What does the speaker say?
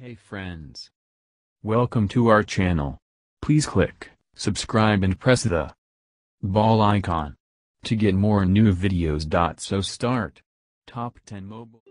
Hey friends. Welcome to our channel. Please click subscribe and press the ball icon to get more new videos. So start. Top 10 mobile